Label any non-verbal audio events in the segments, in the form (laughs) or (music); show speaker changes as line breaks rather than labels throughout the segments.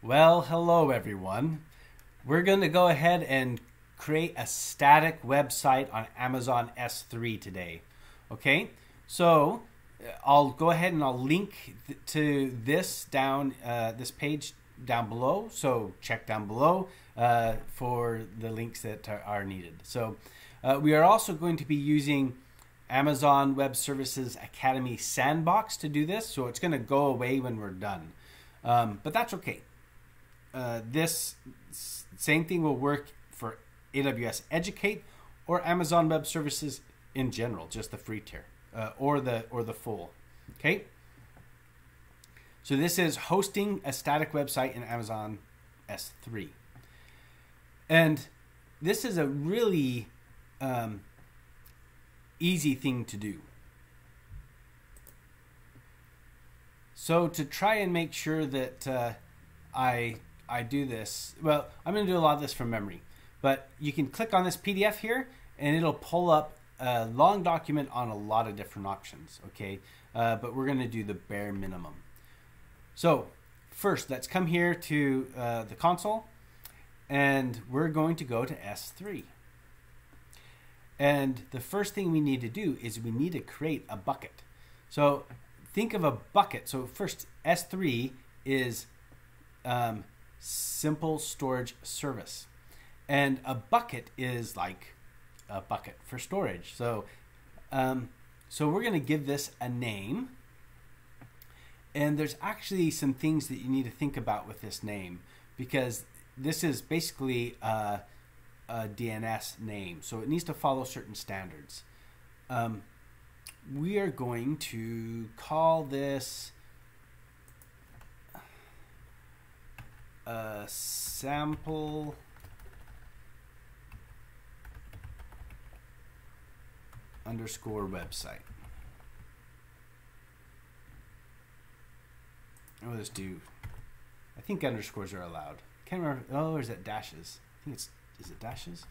Well, hello everyone. We're going to go ahead and create a static website on Amazon S3 today. Okay, so uh, I'll go ahead and I'll link th- to this down uh, this page down below. So check down below uh, for the links that are, needed. So uh, we are also going to be using Amazon Web Services Academy Sandbox to do this. So it's going to go away when we're done, um, but that's okay. Uh, this same thing will work for AWS Educate or Amazon Web Services in general, just the free tier uh, or the or the full. Okay. So this is hosting a static website in Amazon S3, and this is a really um, easy thing to do. So to try and make sure that uh, I I do this, well, I'm going to do a lot of this from memory, but you can click on this PDF here and it'll pull up a long document on a lot of different options, okay? Uh, but we're going to do the bare minimum. So first, let's come here to uh, the console and we're going to go to S3. And the first thing we need to do is we need to create a bucket. So think of a bucket. So first, S3 is um, simple storage service. And a bucket is like a bucket for storage. So, um, so we're going to give this a name. And there's actually some things that you need to think about with this name because this is basically a, a DNS name. So it needs to follow certain standards. Um, we are going to call this a sample underscore website. And we'll just do, I think underscores are allowed. Can't remember, oh, or is that dashes? I think it's, is it dashes?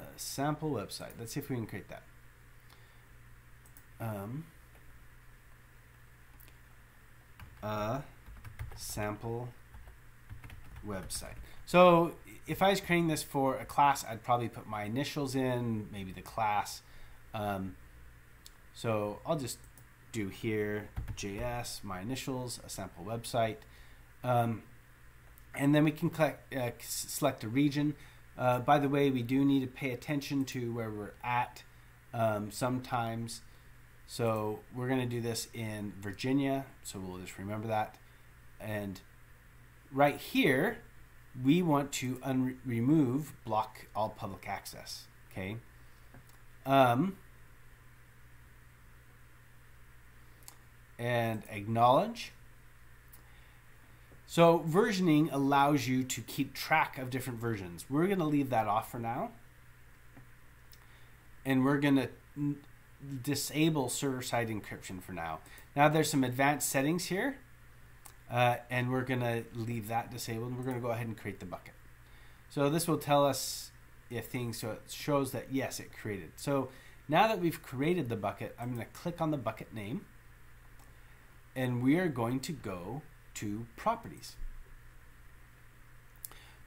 A sample website. Let's see if we can create that. Um, a sample website. So if I was creating this for a class, I'd probably put my initials in, maybe the class. Um, so I'll just do here JS, my initials, a sample website. Um, and then we can uh, select a region. Uh, by the way, we do need to pay attention to where we're at um, sometimes. So we're going to do this in Virginia. So we'll just remember that. And right here, we want to remove block all public access. Okay. Um, and acknowledge. So versioning allows you to keep track of different versions. We're going to leave that off for now. And we're going to disable server-side encryption for now. Now there's some advanced settings here. Uh, and we're going to leave that disabled. We're going to go ahead and create the bucket. So this will tell us if things, so it shows that yes, it created. So now that we've created the bucket, I'm going to click on the bucket name and we are going to go to properties.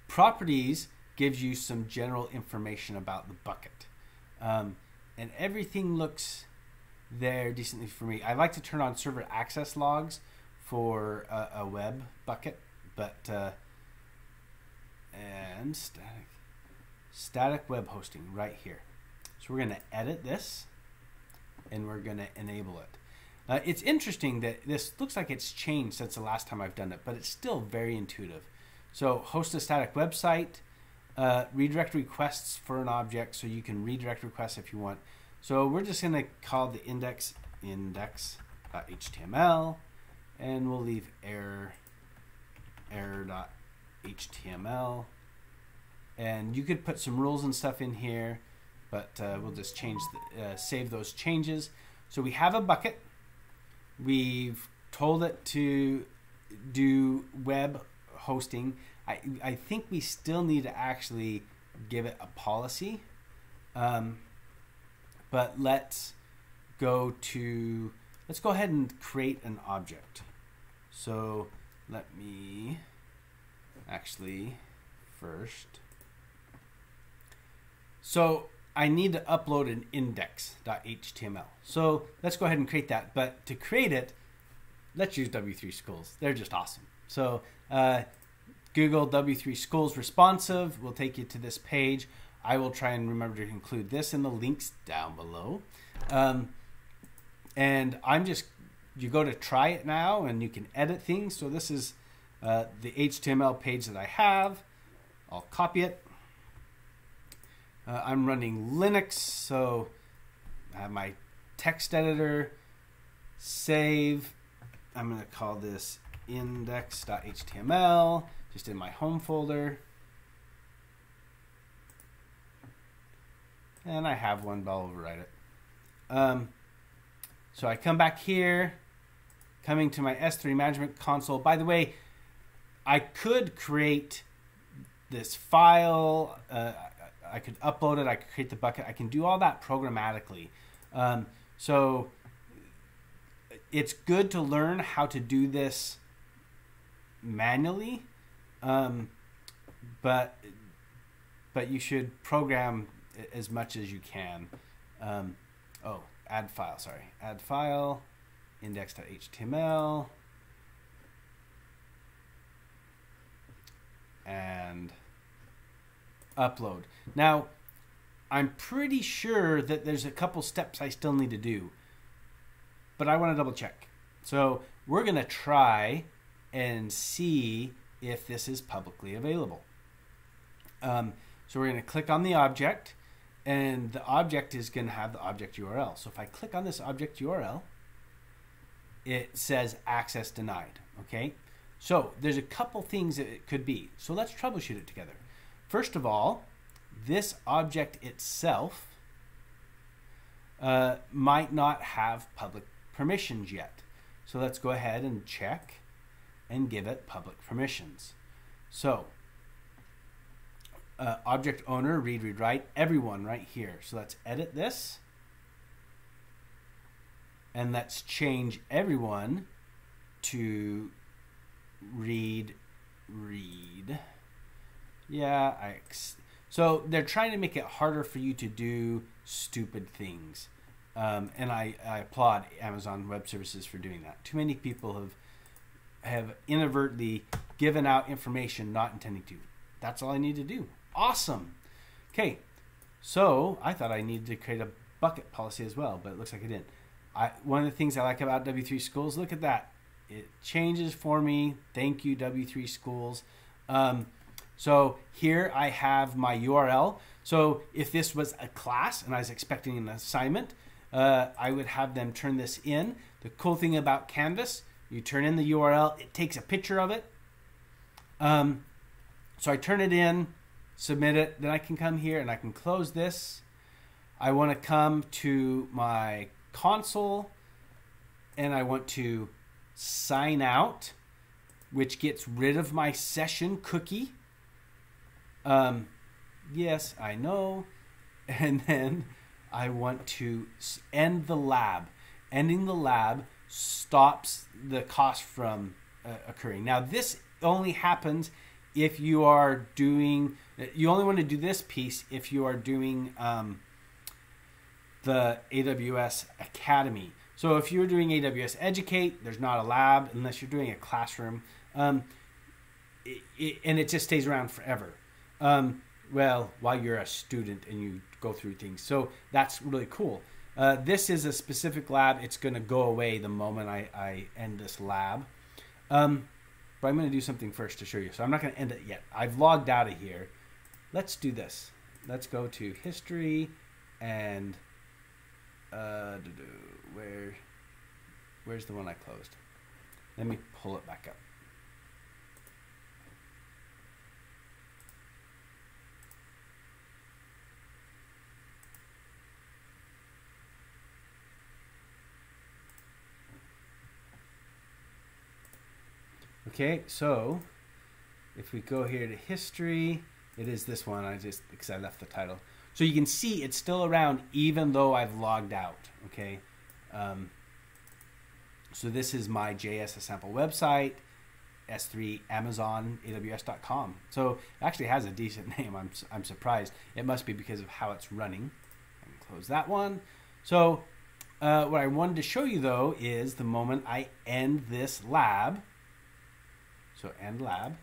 Properties gives you some general information about the bucket. Um, and everything looks there decently for me. I like to turn on server access logs for a, a web bucket, but uh, and static static web hosting right here. So we're going to edit this and we're going to enable it. Uh, it's interesting that this looks like it's changed since the last time I've done it, but it's still very intuitive. So host a static website, uh, redirect requests for an object, so you can redirect requests if you want. So we're just going to call the index index.html and we'll leave error error.html and you could put some rules and stuff in here but uh, we'll just change the, uh, save those changes. So we have a bucket. We've told it to do web hosting. I, I think we still need to actually give it a policy. Um, but let's go to let's go ahead and create an object So let me actually first. So I need to upload an index.html. So let's go ahead and create that. But to create it, let's use W3 Schools. They're just awesome. So uh, Google W3 Schools responsive will take you to this page. I will try and remember to include this in the links down below. Um, and I'm just, you go to try it now and you can edit things. So this is uh, the HTML page that I have. I'll copy it. Uh, I'm running Linux, so I have my text editor. Save. I'm going to call this index.html, just in my home folder. And I have one, but I'll overwrite it. Um, so I come back here, coming to my S3 management console. By the way, I could create this file. Uh, I could upload it. I could create the bucket. I can do all that programmatically. Um, so it's good to learn how to do this manually, um, but but you should program as much as you can. Um, oh, add file. Sorry, add file, index.html, and upload. Now, I'm pretty sure that there's a couple steps I still need to do, but I want to double check. So we're going to try and see if this is publicly available. Um, so we're going to click on the object, and the object is going to have the object URL. So if I click on this object URL, it says access denied. Okay, so there's a couple things that it could be. So let's troubleshoot it together. First of all, this object itself uh, might not have public permissions yet. So let's go ahead and check and give it public permissions. So uh, object owner, read, read, write, everyone right here. So let's edit this. And let's change everyone to read, read. Yeah, I. so they're trying to make it harder for you to do stupid things, um, and I, I applaud Amazon Web Services for doing that. Too many people have have inadvertently given out information not intending to. That's all I need to do. Awesome. Okay, so I thought I needed to create a bucket policy as well, but it looks like I didn't. I, one of the things I like about W3 Schools, look at that. It changes for me. Thank you, W3 Schools. Um, so here I have my URL. So if this was a class and I was expecting an assignment, uh, I would have them turn this in. The cool thing about Canvas, you turn in the URL, it takes a picture of it. Um, so I turn it in, submit it, then I can come here and I can close this. I want to come to my console and I want to sign out, which gets rid of my session cookie. Um, yes, I know. (laughs) And then I want to end the lab. Ending the lab stops the cost from uh, occurring. Now, this only happens if you are doing, you only want to do this piece if you are doing um, the AWS Academy. So if you're doing AWS Educate, there's not a lab unless you're doing a classroom. Um, it, it, and it just stays around forever. Um, well, while you're a student and you go through things. So that's really cool. Uh, this is a specific lab. It's going to go away the moment I, I end this lab. Um, but I'm going to do something first to show you. So I'm not going to end it yet. I've logged out of here. Let's do this. Let's go to history and uh, where where's the one I closed? Let me pull it back up. Okay, so if we go here to history, it is this one. I just because I left the title, so you can see it's still around even though I've logged out. Okay, um, So this is my JS sample website, S3 Amazon AWS.com. So it actually has a decent (laughs) name. I'm, I'm surprised. It must be because of how it's running. Close that one. So uh, what I wanted to show you though is the moment I end this lab. So end lab.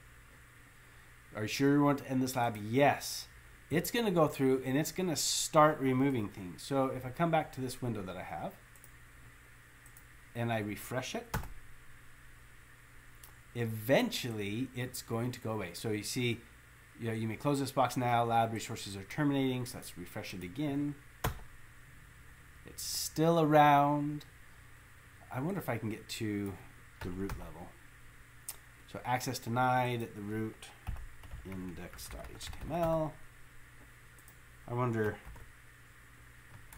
Are you sure you want to end this lab? Yes. It's going to go through and it's going to start removing things. So if I come back to this window that I have and I refresh it, eventually it's going to go away. So you see, you know, you may close this box now, lab resources are terminating, so let's refresh it again. It's still around. I wonder if I can get to the root level. So access denied at the root index.html. I wonder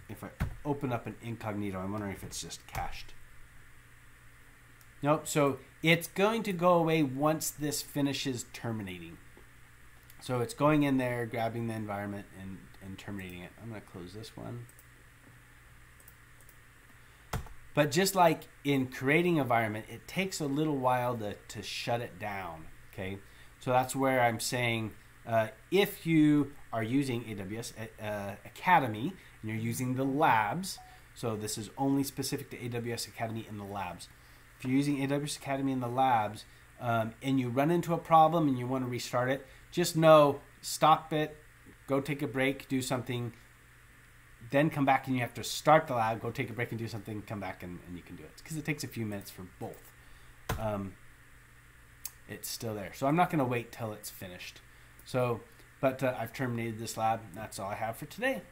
if I open up an incognito, I'm wondering if it's just cached. Nope, so it's going to go away once this finishes terminating. So it's going in there, grabbing the environment, and, and terminating it. I'm going to close this one. But just like in creating environment, it takes a little while to, to shut it down. Okay, so that's where I'm saying uh, if you are using AWS uh, Academy and you're using the labs, so this is only specific to AWS Academy in the labs. If you're using AWS Academy in the labs um, and you run into a problem and you want to restart it, just know stop it, go take a break, do something, then come back and you have to start the lab, go take a break and do something, come back and, and you can do it. Because it takes a few minutes for both. Um, it's still there. So I'm not going to wait till it's finished. So, but uh, I've terminated this lab. That's all I have for today.